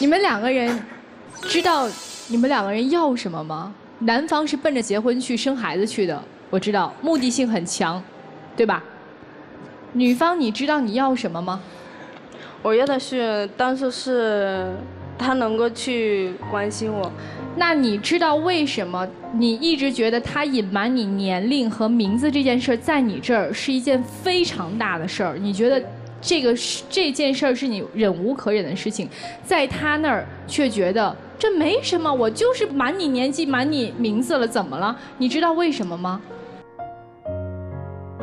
你们两个人知道你们两个人要什么吗？男方是奔着结婚去生孩子去的，我知道，目的性很强，对吧？女方，你知道你要什么吗？我要的是当时是他能够去关心我。那你知道为什么你一直觉得他隐瞒你年龄和名字这件事儿，在你这儿是一件非常大的事儿？你觉得这个是这件事儿是你忍无可忍的事情，在他那儿却觉得这没什么，我就是瞒你年纪、瞒你名字了，怎么了？你知道为什么吗？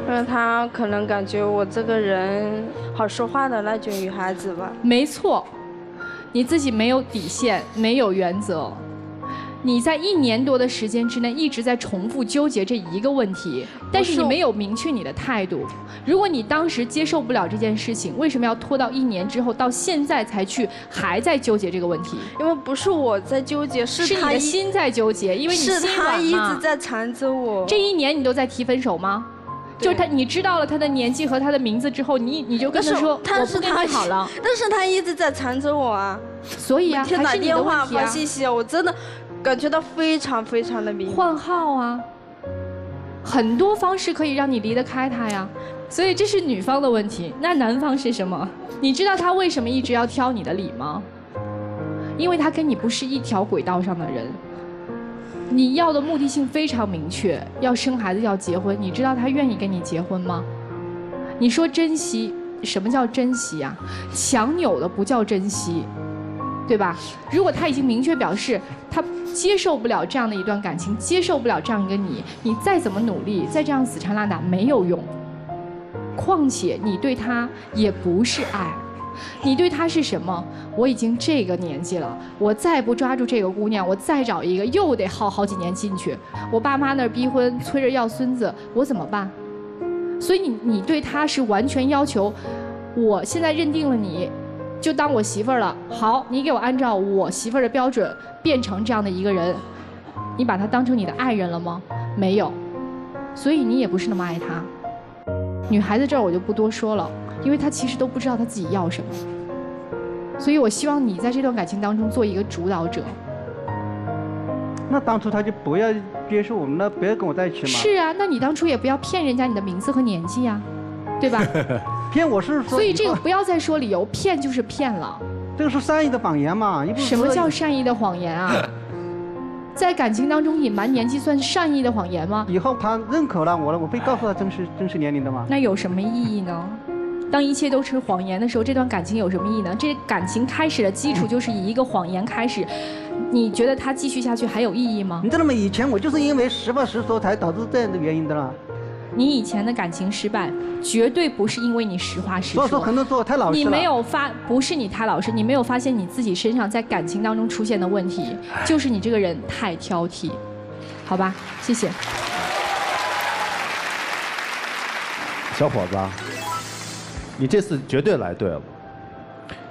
因为他可能感觉我这个人好说话的那种女孩子吧。没错，你自己没有底线，没有原则。你在一年多的时间之内一直在重复纠结这一个问题，但是你没有明确你的态度。如果你当时接受不了这件事情，为什么要拖到一年之后到现在才去还在纠结这个问题？因为不是我在纠结，是你的心在纠结，因为你是他一直在缠着我。这一年你都在提分手吗？就是他，你知道了他的年纪和他的名字之后，你你就跟他说，我不跟你好了。但是他一直在缠着我啊。所以啊，还是你的问题啊。发信息啊，我真的。感觉到非常非常的迷换号啊，很多方式可以让你离得开他呀，所以这是女方的问题。那男方是什么？你知道他为什么一直要挑你的理吗？因为他跟你不是一条轨道上的人。你要的目的性非常明确，要生孩子要结婚。你知道他愿意跟你结婚吗？你说珍惜，什么叫珍惜呀？强扭的不叫珍惜。对吧？如果他已经明确表示他接受不了这样的一段感情，接受不了这样一个你，你再怎么努力，再这样死缠烂打没有用。况且你对他也不是爱，你对他是什么？我已经这个年纪了，我再不抓住这个姑娘，我再找一个又得耗好几年进去。我爸妈那儿逼婚，催着要孙子，我怎么办？所以你你对他是完全要求，我现在认定了你。就当我媳妇儿了，好，你给我按照我媳妇儿的标准变成这样的一个人，你把她当成你的爱人了吗？没有，所以你也不是那么爱她。女孩子这儿我就不多说了，因为她其实都不知道她自己要什么。所以我希望你在这段感情当中做一个主导者。那当初他就不要接受我们，那不要跟我在一起吗。是啊，那你当初也不要骗人家你的名字和年纪呀，对吧？骗我是说，所以这个不要再说理由，骗就是骗了。这个是善意的谎言嘛？什么叫善意的谎言啊？在感情当中隐瞒年纪算善意的谎言吗？以后他认可了我了，我会告诉他真实真实年龄的吗？那有什么意义呢？当一切都是谎言的时候，这段感情有什么意义呢？这感情开始的基础就是以一个谎言开始，你觉得它继续下去还有意义吗？你知道吗？以前我就是因为实话实说才导致这样的原因的了。你以前的感情失败，绝对不是因为你实话实说。做可能做太老实你没有发，不是你太老实，你没有发现你自己身上在感情当中出现的问题，就是你这个人太挑剔，好吧？谢谢。小伙子，你这次绝对来对了。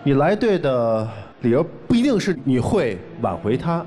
你来对的理由不一定是你会挽回他，